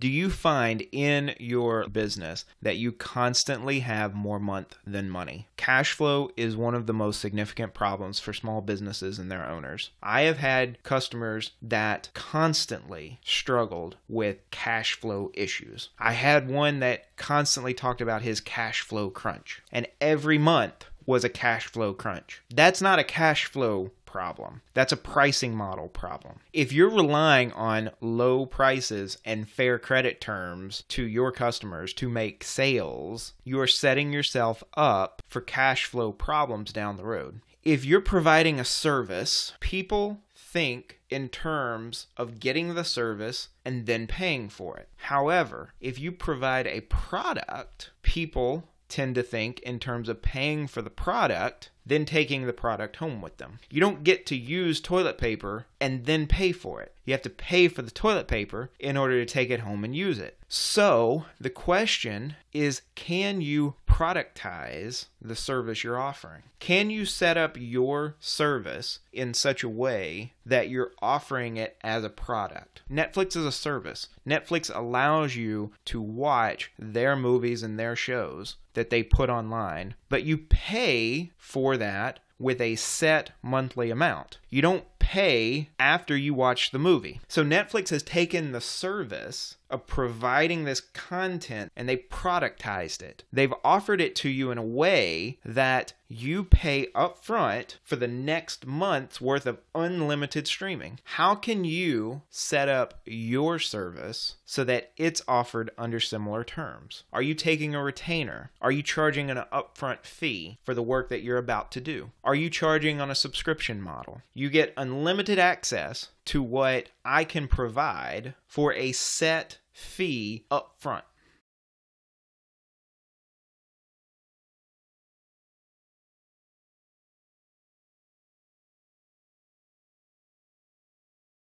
Do you find in your business that you constantly have more month than money? Cash flow is one of the most significant problems for small businesses and their owners. I have had customers that constantly struggled with cash flow issues. I had one that constantly talked about his cash flow crunch, and every month was a cash flow crunch. That's not a cash flow problem. That's a pricing model problem. If you're relying on low prices and fair credit terms to your customers to make sales, you are setting yourself up for cash flow problems down the road. If you're providing a service, people think in terms of getting the service and then paying for it. However, if you provide a product, people tend to think in terms of paying for the product, then taking the product home with them. You don't get to use toilet paper and then pay for it. You have to pay for the toilet paper in order to take it home and use it. So, the question is can you productize the service you're offering? Can you set up your service in such a way that you're offering it as a product? Netflix is a service. Netflix allows you to watch their movies and their shows that they put online, but you pay for that with a set monthly amount. You don't pay after you watch the movie. So Netflix has taken the service of providing this content and they productized it. They've offered it to you in a way that you pay upfront for the next month's worth of unlimited streaming. How can you set up your service so that it's offered under similar terms? Are you taking a retainer? Are you charging an upfront fee for the work that you're about to do? Are you charging on a subscription model? You get unlimited access to what I can provide for a set fee up front.